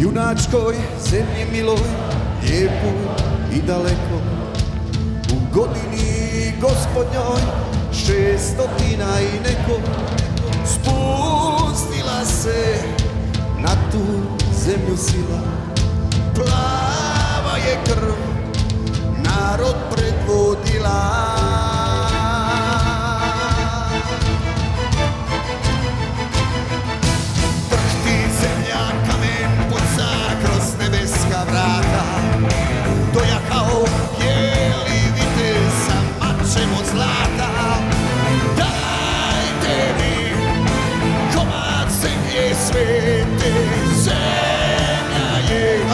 junačkoj zemlji miloj, lijepoj i daleko. U godini gospodnjoj šestotina i neko spustila se na tu zemlju sila. Plava je krv, narod predvodila.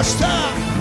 Stop.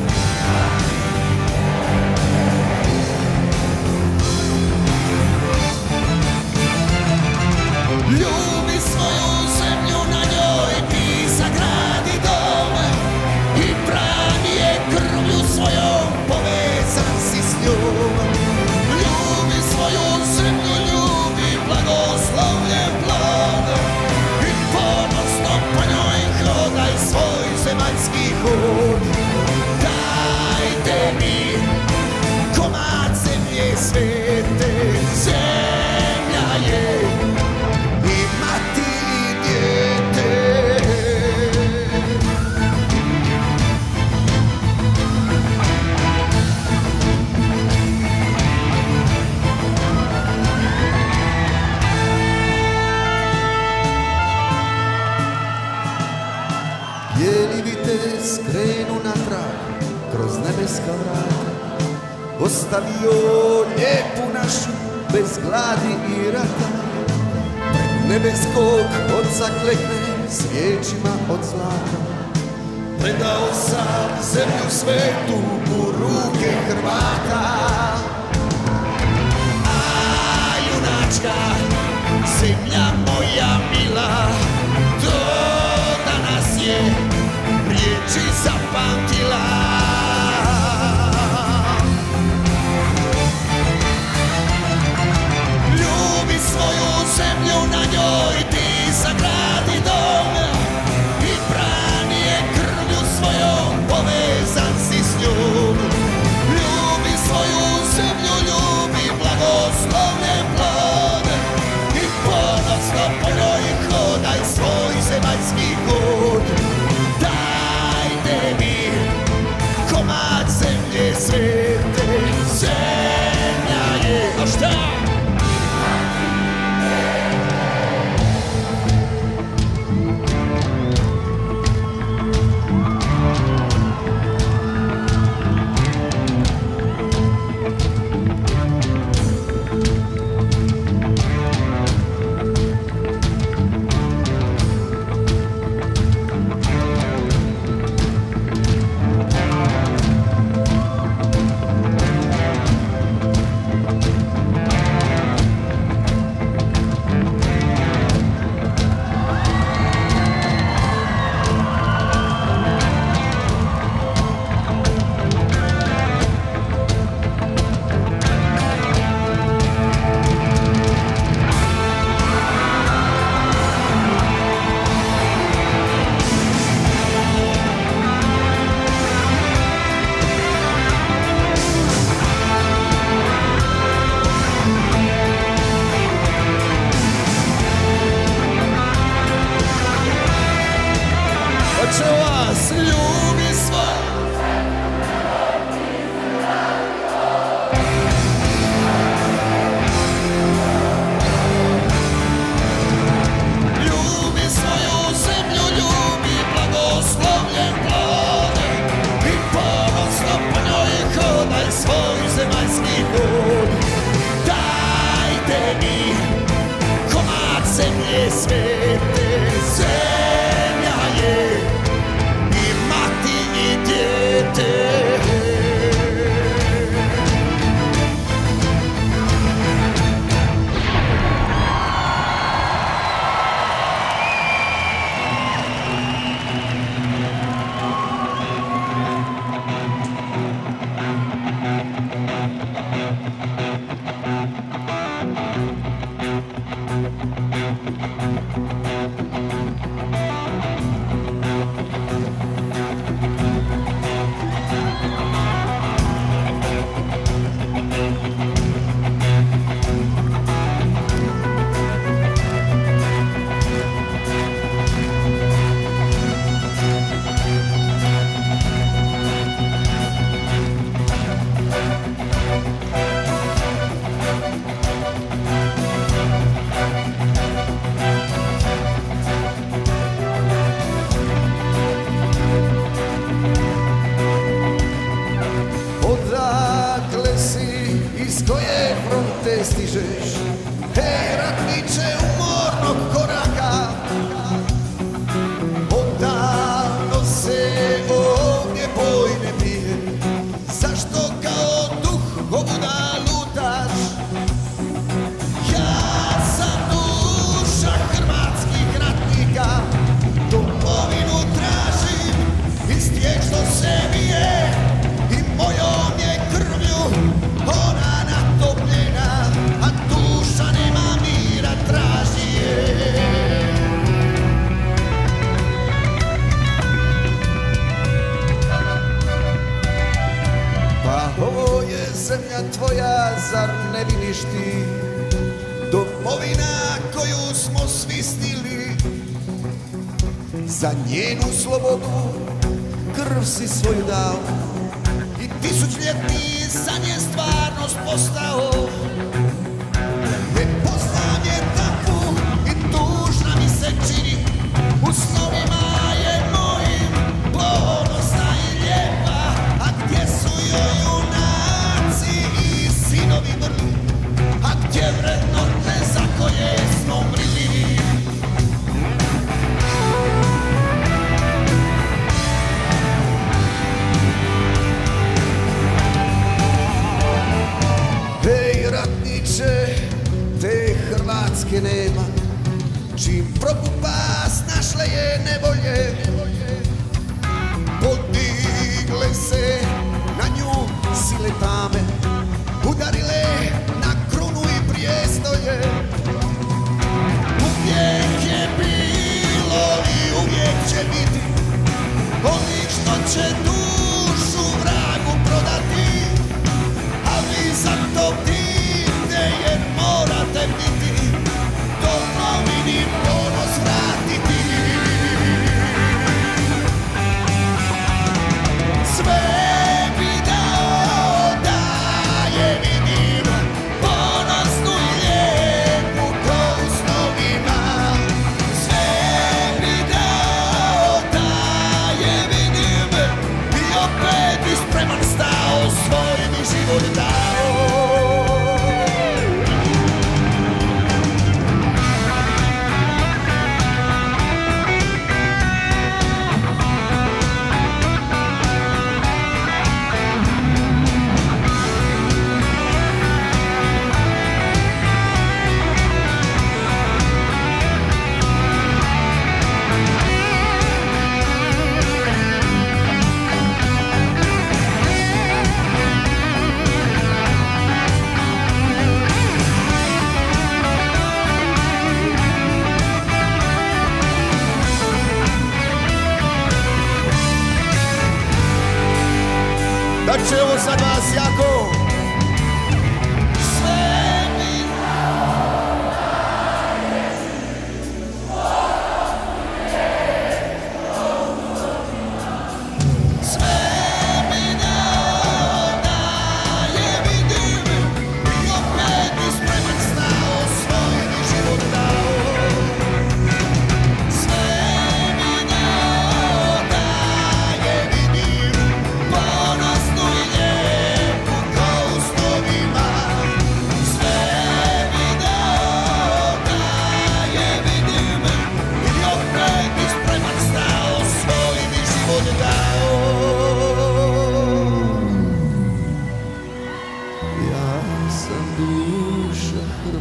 ostavio lijepu našu bez gladi i rata. Pred nebeskog oca klekne svijećima od zlata. Predao sam zemlju svetu u ruke Hrvata. A junačka, zemlja moja mila, to danas je riječi zapamtila. Ti? Domovina koju smo svi snili. Za njenu slobodu krv si svoju dao. I tisućljetni san je stvarnost postao sile tame Udarile na krunu i prijestoje. Uvijek je bilo i uvijek će biti Onih što će dušu vragu prodati a vi za to pite jer morate biti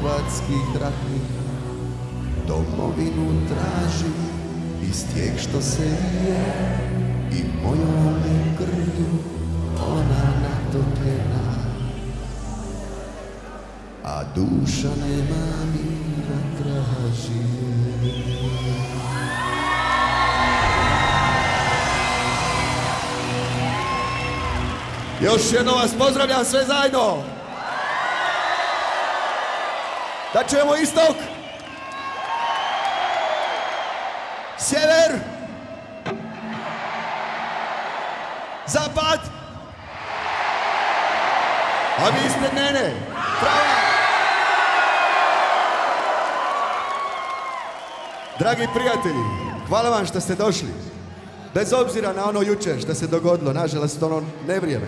hrvatskih ratnika Domovinu traži iz tijek što se je I mojom je krvlju ona natopljena A duša nema mira traži Još jednom vas pozdravljam sve zajedno. Da čujemo istok. Sjever. Zapad. A vi ispred mene. Prava. Dragi prijatelji, hvala vam što ste došli. Bez obzira na ono jučer što se dogodilo, nažalost ono nevrijeme.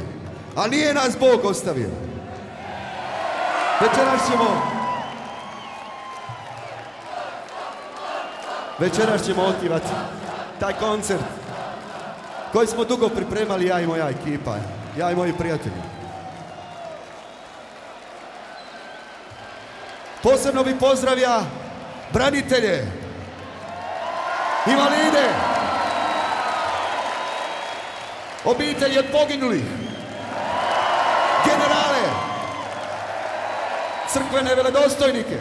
A nije nas Bog ostavio. Večeras ćemo... Večeras ćemo otivati taj koncert koji smo dugo pripremali ja i moja ekipa, ja i moji prijatelji. Posebno bi pozdravlja branitelje, invalide, obitelji od poginulih, generale, crkvene veledostojnike,